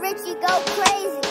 Richie go crazy.